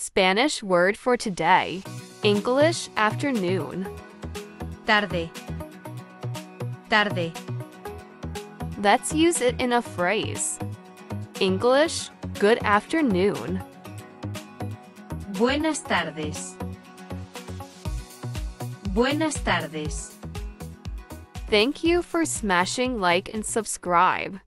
Spanish word for today. English afternoon. Tarde. Tarde. Let's use it in a phrase. English, good afternoon. Buenas tardes. Buenas tardes. Thank you for smashing like and subscribe.